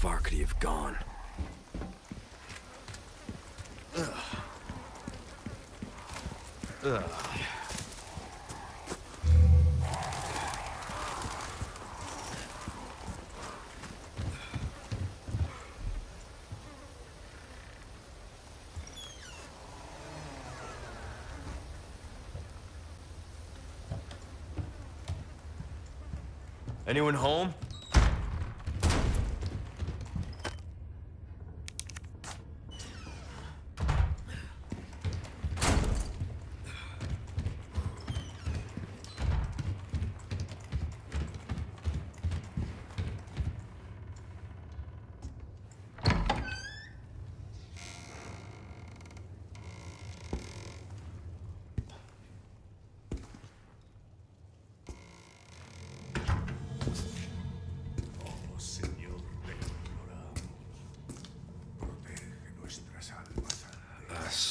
Far could he have gone? Anyone home?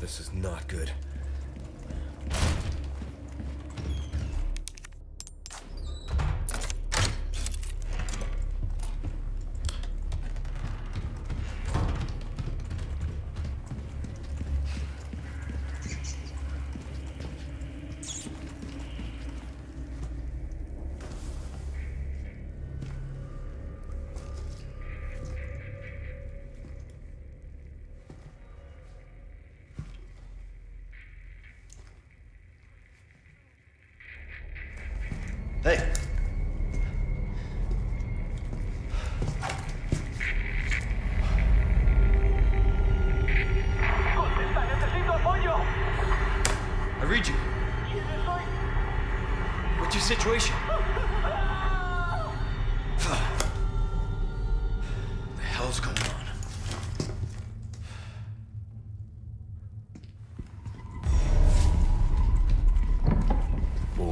This is not good.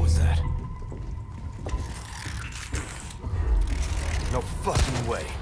Was that? No fucking way.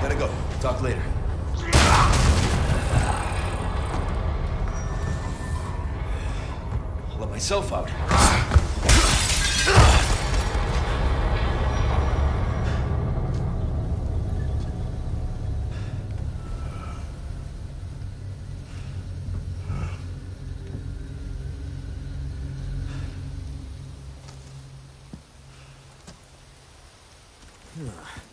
Gotta go. Talk later. I'll let myself out. ¡Agarradlo!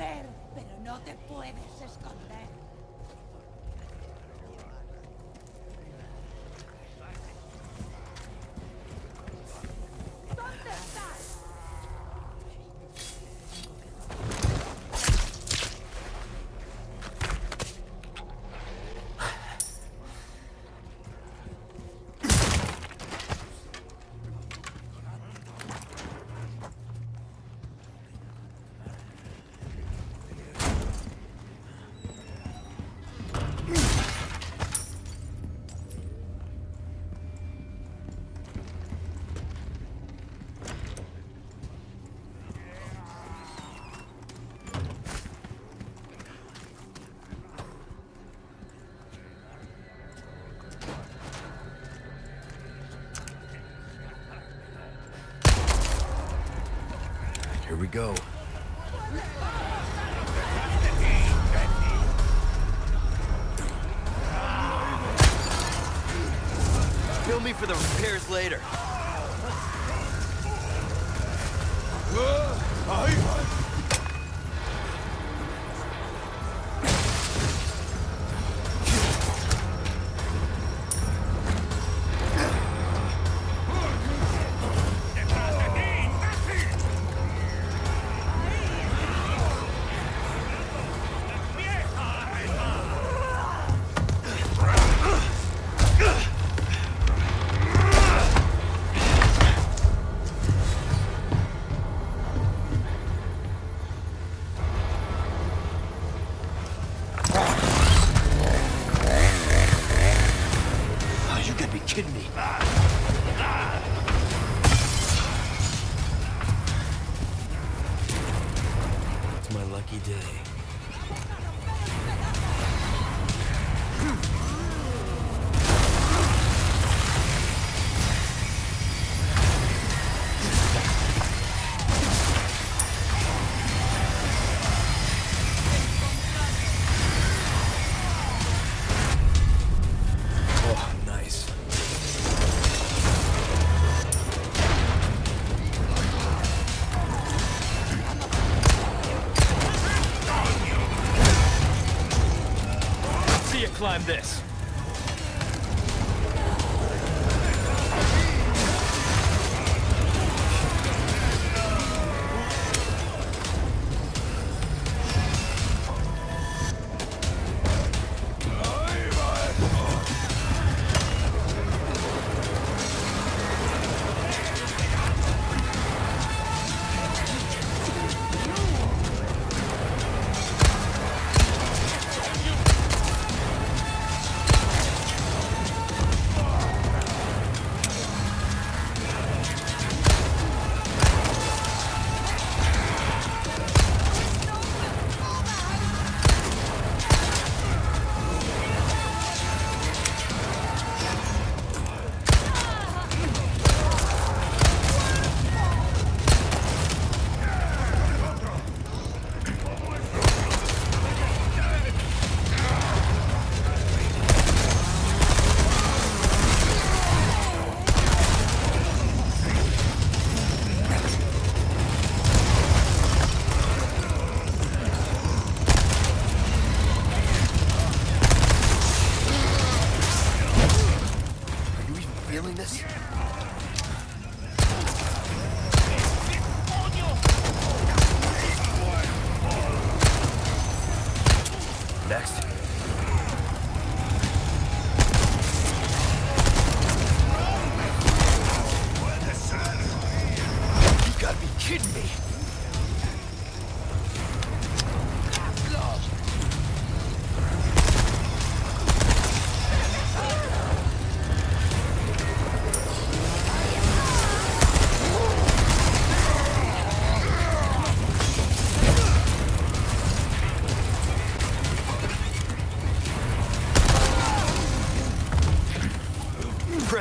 Correr, pero no te puedes esconder. Go. Bill me for the repairs later. You gotta be kidding me. It's my lucky day.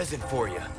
Present for you.